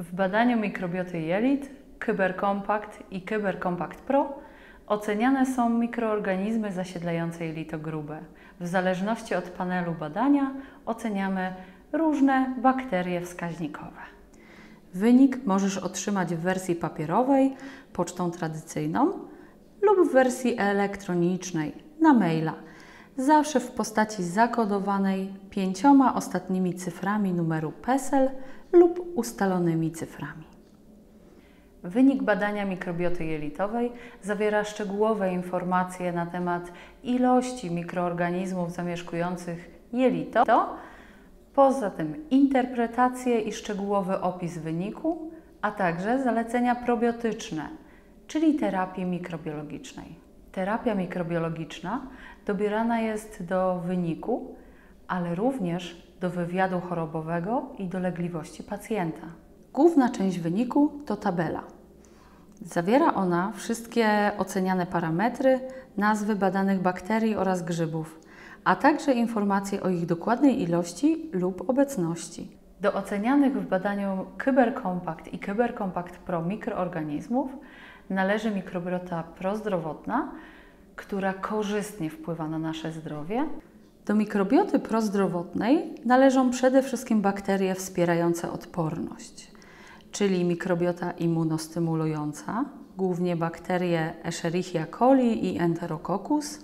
W badaniu mikrobioty jelit Kyberkompakt i Kyberkompakt Pro oceniane są mikroorganizmy zasiedlające jelito grube. W zależności od panelu badania oceniamy różne bakterie wskaźnikowe. Wynik możesz otrzymać w wersji papierowej, pocztą tradycyjną lub w wersji elektronicznej na maila, zawsze w postaci zakodowanej pięcioma ostatnimi cyframi numeru PESEL lub ustalonymi cyframi. Wynik badania mikrobioty jelitowej zawiera szczegółowe informacje na temat ilości mikroorganizmów zamieszkujących jelito, poza tym interpretację i szczegółowy opis wyniku, a także zalecenia probiotyczne, czyli terapii mikrobiologicznej. Terapia mikrobiologiczna dobierana jest do wyniku, ale również do wywiadu chorobowego i dolegliwości pacjenta. Główna część wyniku to tabela. Zawiera ona wszystkie oceniane parametry, nazwy badanych bakterii oraz grzybów, a także informacje o ich dokładnej ilości lub obecności. Do ocenianych w badaniu Kyberkompakt i Kyberkompakt Pro mikroorganizmów należy mikrobiota prozdrowotna, która korzystnie wpływa na nasze zdrowie. Do mikrobioty prozdrowotnej należą przede wszystkim bakterie wspierające odporność, czyli mikrobiota immunostymulująca, głównie bakterie Escherichia coli i Enterococcus,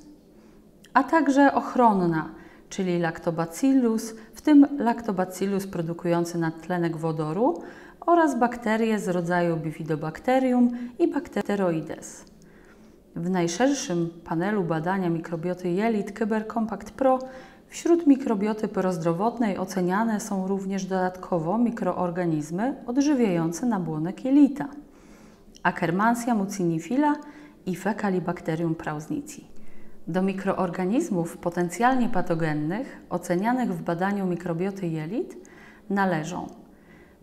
a także ochronna, czyli Lactobacillus, w tym Lactobacillus produkujący nadtlenek wodoru oraz bakterie z rodzaju Bifidobacterium i Bacteroides. W najszerszym panelu badania mikrobioty jelit Kyber Compact Pro wśród mikrobioty prozdrowotnej oceniane są również dodatkowo mikroorganizmy odżywiające nabłonek jelita Akkermansia mucinifila i Fecalibacterium prausnici. Do mikroorganizmów potencjalnie patogennych ocenianych w badaniu mikrobioty jelit należą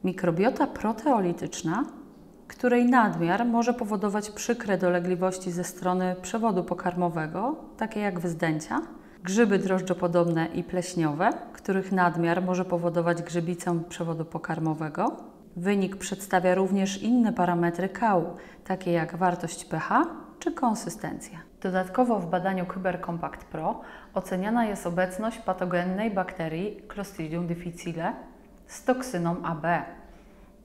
mikrobiota proteolityczna, której nadmiar może powodować przykre dolegliwości ze strony przewodu pokarmowego, takie jak wyzdęcia, grzyby drożdżopodobne i pleśniowe, których nadmiar może powodować grzybicę przewodu pokarmowego. Wynik przedstawia również inne parametry kału, takie jak wartość pH czy konsystencja. Dodatkowo w badaniu Kyber Compact Pro oceniana jest obecność patogennej bakterii Clostridium difficile z toksyną AB.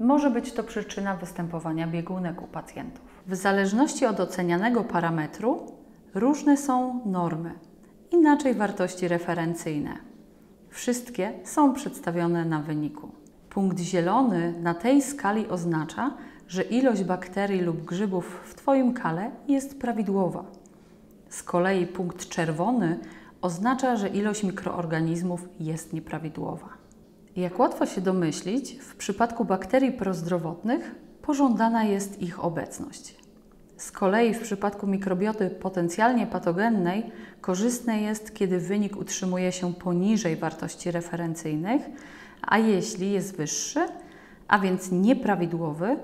Może być to przyczyna występowania biegunek u pacjentów. W zależności od ocenianego parametru różne są normy, inaczej wartości referencyjne. Wszystkie są przedstawione na wyniku. Punkt zielony na tej skali oznacza, że ilość bakterii lub grzybów w Twoim kale jest prawidłowa. Z kolei punkt czerwony oznacza, że ilość mikroorganizmów jest nieprawidłowa. Jak łatwo się domyślić, w przypadku bakterii prozdrowotnych pożądana jest ich obecność. Z kolei w przypadku mikrobioty potencjalnie patogennej korzystne jest, kiedy wynik utrzymuje się poniżej wartości referencyjnych, a jeśli jest wyższy, a więc nieprawidłowy,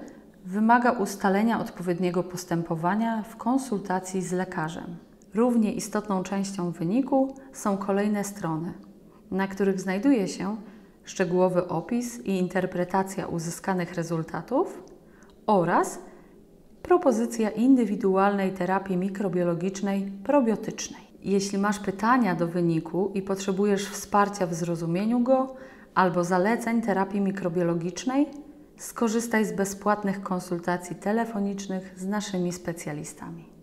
wymaga ustalenia odpowiedniego postępowania w konsultacji z lekarzem. Równie istotną częścią wyniku są kolejne strony, na których znajduje się szczegółowy opis i interpretacja uzyskanych rezultatów oraz propozycja indywidualnej terapii mikrobiologicznej probiotycznej. Jeśli masz pytania do wyniku i potrzebujesz wsparcia w zrozumieniu go albo zaleceń terapii mikrobiologicznej, skorzystaj z bezpłatnych konsultacji telefonicznych z naszymi specjalistami.